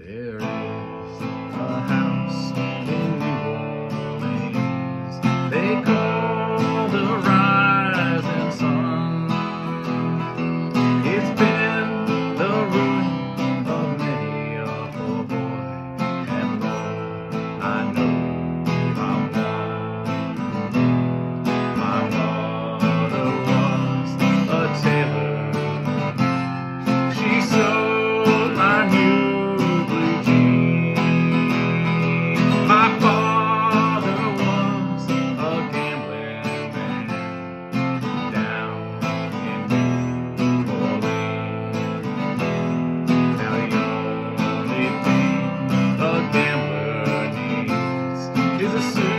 There. the sea.